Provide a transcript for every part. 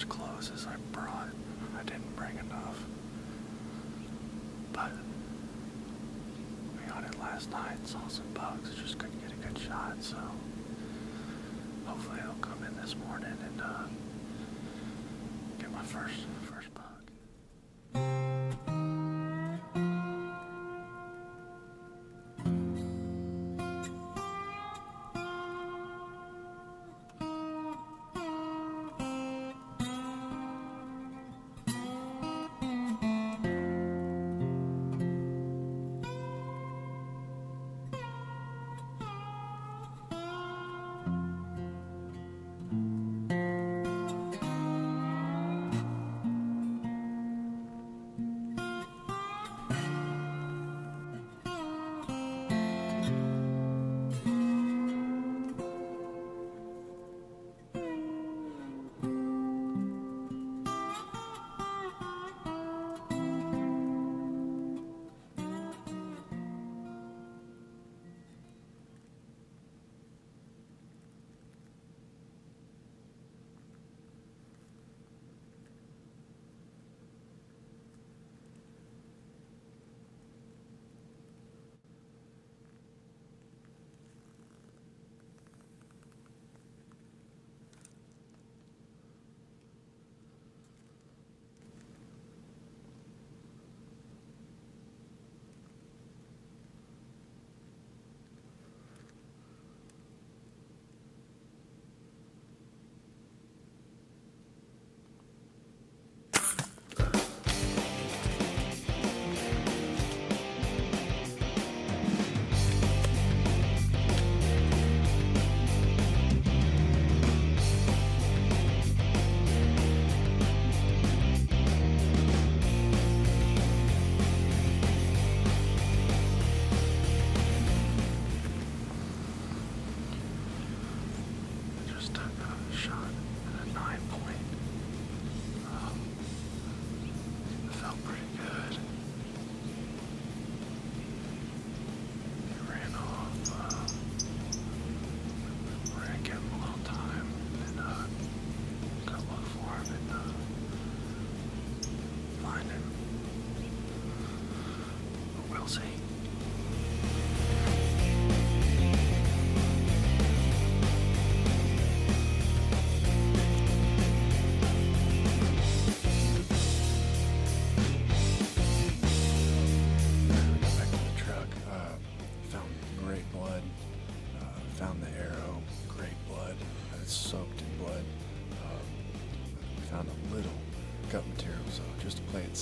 much clothes as I brought, I didn't bring enough. But we hunted last night, saw some bugs, just couldn't get a good shot, so hopefully they'll come in this morning and uh, get my first first bug.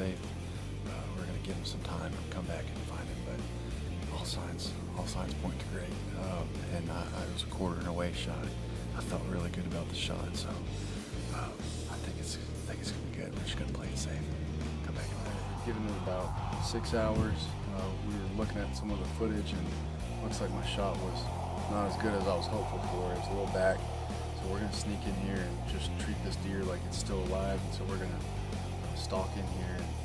Safe, uh, we're gonna give him some time and come back and find him. But all signs, all signs point to great. Um, and I, I was a quarter and away shot. I felt really good about the shot, so um, I think it's, I think it's gonna be good. We're just gonna play it safe. Come back. and Given it about six hours, uh, we were looking at some of the footage, and looks like my shot was not as good as I was hopeful for. It was a little back, so we're gonna sneak in here and just treat this deer like it's still alive. And so we're gonna uh, stalk in here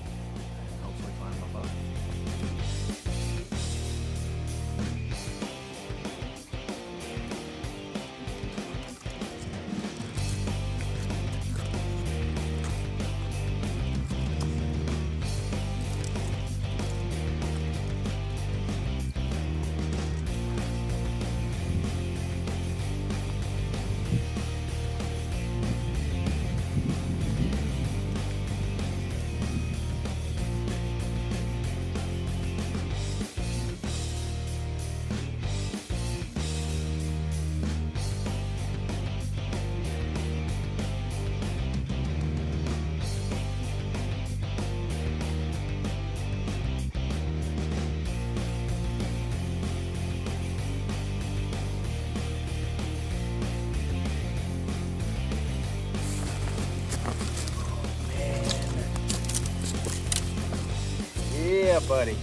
buddy.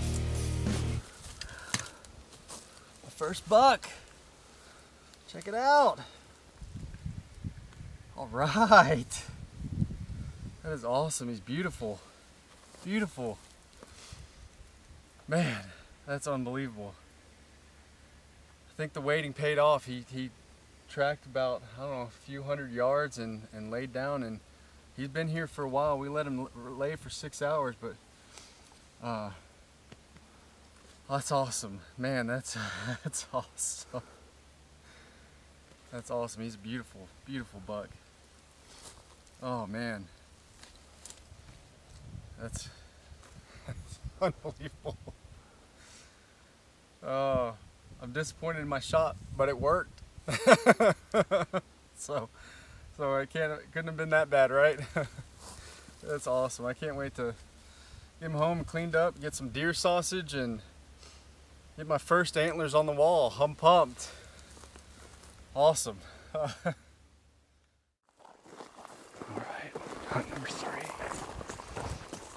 My first buck. Check it out. All right. That is awesome. He's beautiful. Beautiful. Man, that's unbelievable. I think the waiting paid off. He, he tracked about, I don't know, a few hundred yards and, and laid down and he's been here for a while. We let him lay for six hours, but uh, that's awesome. Man, that's, that's awesome. That's awesome. He's a beautiful, beautiful buck. Oh man. That's, that's unbelievable. Oh, I'm disappointed in my shot, but it worked. so, so I can't, it couldn't have been that bad, right? That's awesome. I can't wait to get him home cleaned up, get some deer sausage, and get my first antlers on the wall. I'm pumped. Awesome. All right, hunt number three.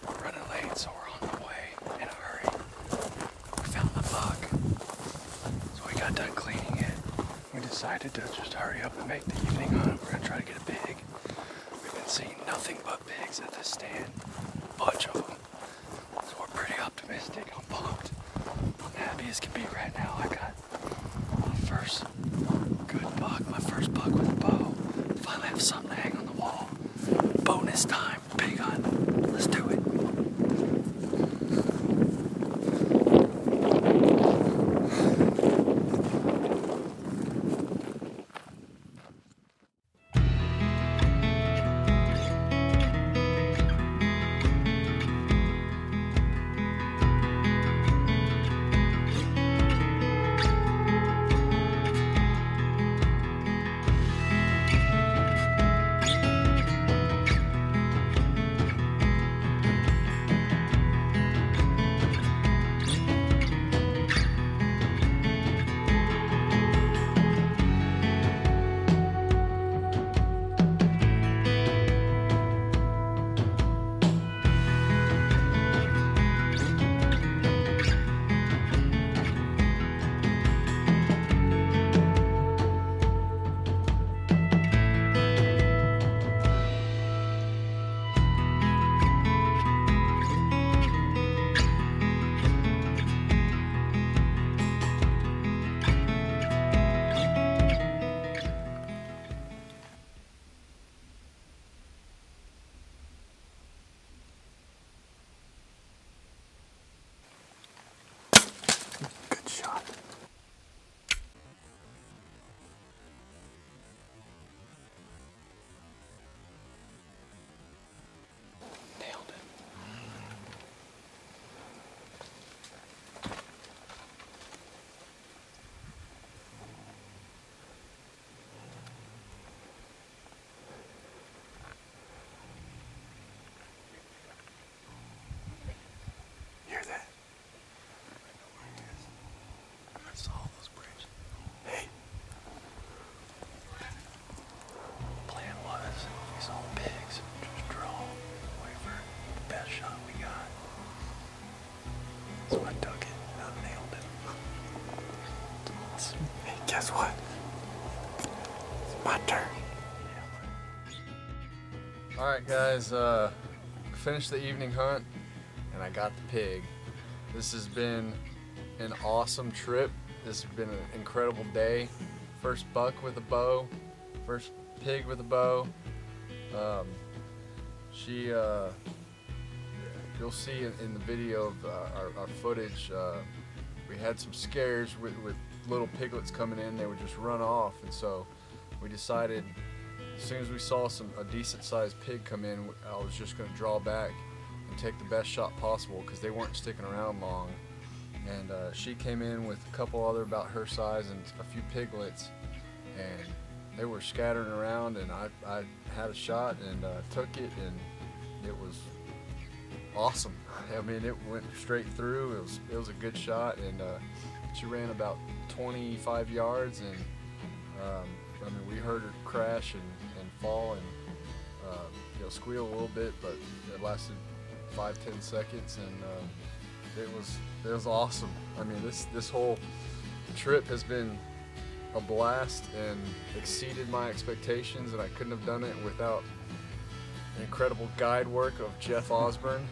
We're running late, so we're on the way in a hurry. We found the buck, so we got done cleaning it. We decided to just hurry up and make the evening hunt. We're gonna try to get a pig. We've been seeing nothing but pigs at this stand, bunch of them. So we're pretty optimistic. I'm pumped. I'm happy as can be right now. I got my first good buck, my first buck with All right, guys, uh, finished the evening hunt and I got the pig. This has been an awesome trip. This has been an incredible day. First buck with a bow, first pig with a bow. Um, she, uh, you'll see in, in the video of uh, our, our footage, uh, we had some scares with, with little piglets coming in. They would just run off, and so we decided as soon as we saw some a decent sized pig come in, I was just going to draw back and take the best shot possible because they weren't sticking around long. And uh, she came in with a couple other about her size and a few piglets, and they were scattering around. And I, I had a shot and uh, took it, and it was awesome. I mean, it went straight through. It was it was a good shot, and uh, she ran about 25 yards, and um, I mean, we heard her crash and, and uh, you know squeal a little bit, but it lasted five ten seconds, and uh, it was it was awesome. I mean, this this whole trip has been a blast and exceeded my expectations, and I couldn't have done it without the incredible guide work of Jeff Osburn,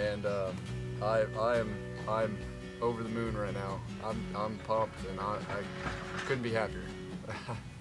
and um, I, I am I'm over the moon right now. I'm I'm pumped, and I, I couldn't be happier.